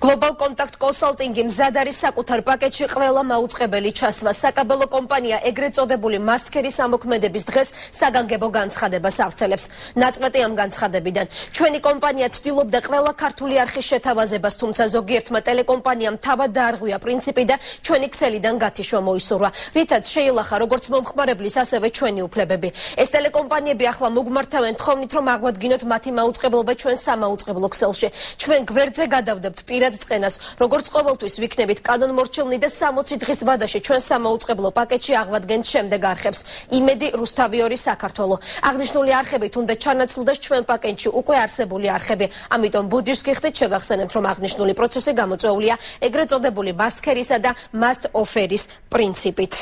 Global Contact Consulting-ი მზად არის საკუთარ პაკეტში ყველა მაუწყებელი ჩასვა. საკაბელო კომპანია ეგრეთ წოდებული მასტქერის ამოქმედების დღეს საგანგებო განცხადებას აღწელებს. ნაწყვეტი ამ განცხადებიდან ჩვენი კომპანია ცდილობდა ყველა ქართული არხის შეთავაზებას, თუმცა ზოგიერთმა ტელეკომპანიამ თავად დაარღვია პრინციპი და ჩვენი ქსელიდან გათიშვა მოისურვა. რითაც შეილახა როგორც მომხმარებლის, ასევე ჩვენი უფლებები. ეს ტელეკომპანიები ახლა მოგმართავენ თხოვნით, რომ აღვადგინოთ მათი მაუწყებლობა ჩვენ სამაუწყებლო ქსელში. ჩვენ გვერდზე გადავდებთ პირად წყენას. როგორც ყოველთვის ვიქნებით კანონმორჩილნი და 60 დღის ვადაში ჩვენ სამაუწყებლო პაკეტში აღვადგენთ შემდეგ არხებს. იმედი რუსთავიორი საქართველო. აღნიშნული არხებით უნდა ჩანაცვლდეს ჩვენ პაკეტში უკვე არსებული არხები. ამიტომ ბუდიშს გიხდით შეგახსენებთ რომ აღნიშნული პროცესი გამოწვეულია ეგრეთ წოდებული მასტქერისა და მასტ ოფერის პრინციპით.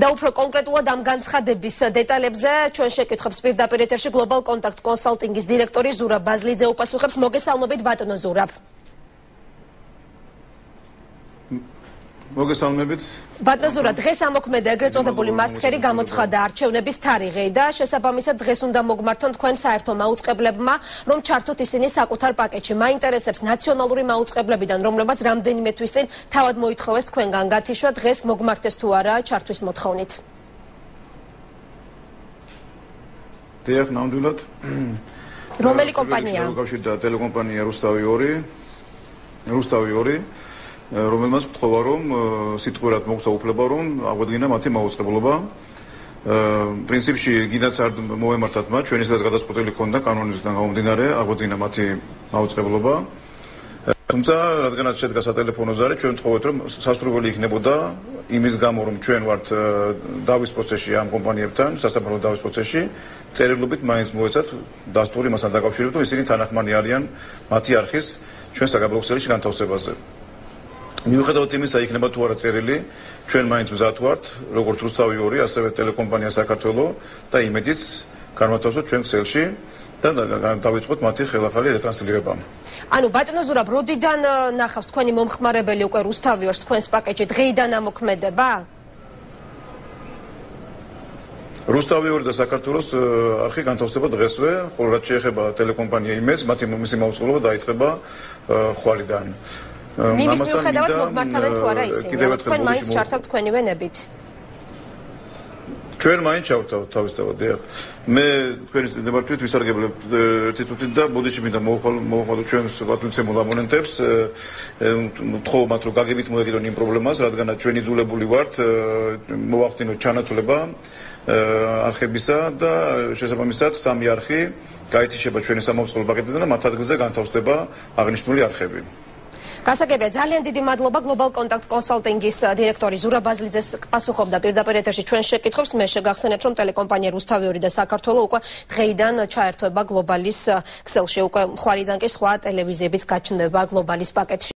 და უფრო კონკრეტულად ამ განცხადების დეტალებზე ჩვენ შეკითხებს პირდაპირ ეთერში Global Contact Consulting-ის დირექტორი ზურაბ ბაზლიძე უპასუხებს მოგესალმებით ბატონო ზურაბ. მოგესალმებით. ბატონო, დღეს ამოქმედა ეგრეთ წოდებული მასტხერი გამოცხადა არჩევნების თარიღი და შესაბამისად დღეს უნდა მოგმართონ თქვენ საერთო მაუწყებლებმა, რომ ჩართოთ ისინი საკუთარ პაკეტში. მაინტერესებს ნაციონალური მაუწყებლებიდან, რომლებაც რამდენიმე თვის წინ თავად მოითხოვეს თქვენგან გათიშვა, დღეს მოგმართეს თუ არა ჩართვის მოთხოვნით. დიახ, ნამდვილად. რომელი კომპანია? კავშირდა ტელეკომპანია რუსთავი 2. რუსთავი 2. რომელმაც ვთქვა რომ სიტყვერად მოგცა უფლება რომ აღვადგინა მათი მაუწყებლობა. პრინციპში გინდაც არ მოემართათ მათ ჩვენი სადაც გადაწყვეტილი ქონდა კანონისგან გამომდინარე აღვადგინა მათი მაუწყებლობა. თუმცა რადგანაც შედგა სატელეფონო ზარი ჩვენ ვთხოვეთ რომ სასურველი იქნებოდა იმის გამო რომ ჩვენ ვართ დავის პროცესში ამ კომპანიებთან სასამართლო დავის პროცესში წერილობით მაინც მოეცათ დასტური მასთან დაკავშირებით რომ ისინი თანახმანი არიან მათი არხის ჩვენ საკაბელო ქსელში განთავსებაზე. მიუხედავად იმისა, იქნება თუ არა წერილი, ჩვენ მაინც მზად ვართ, როგორც რუსთავი 2, ასევე ტელეკომპანია საქართველოს და იმედიც განმათავსოთ ჩვენ ქსელში და დავიწყოთ მათი ხელახალი რეტრანსლირება. ანუ ბატონო ზურაბ, როდიდან ნახავს თქვენი მომხმარებელი უკვე რუსთავი 2-ს თქვენს პაკეტში დღეიდან ამოქმედება? რუსთავი 2 და საქართველოს არხი განთავსდება დღესვე, ხოლო რაც შეეხება ტელეკომპანია იმედს, მათი მომისი მაუწყებლობა დაიწყება ხვალიდან. მიმის მიუხედავად მოგმართავენ თუ არა ისინი? თქვენ მაინც ჩართავთ თქვენივე ნებით. ჩვენ მაინც ჩავთავთ თავისთავად დიახ მე თქვენი ნებართვით ვისარგებლებ თვითონ და ბოდიში მინდა მოვხვალო ჩვენს პატუნცემულ აბონენტებს თხოვ მათ რომ გაგებით მოეგიდონ იმ პრობლემას რადგანაც ჩვენი ძულებული ვართ მოახდინოთ ჩანაცვლება არხებისა და შესაბამისად სამი არხი გაითიშება ჩვენი სამაუწყებლო პაკეტიდან და მათ ადგილზე განთავსდება აღნიშნული არხები გასაგებია ძალიან დიდი მადლობა Global Contact Consulting-ის დირექტორი ზურა ბაზლიძეს. პასუხობდა პირდაპირ ეთერში ჩვენ შეკითხვებს მე შეგახსენებთ რომ ტელეკომპანია რუსთავი 2 და საქართველოს უკვე დღეიდან ჩაერთვება გლობალის ქსელში. უკვე ხვალიდან კი სხვა ტელევიზიებიც გაჩნდება გლობალის პაკეტში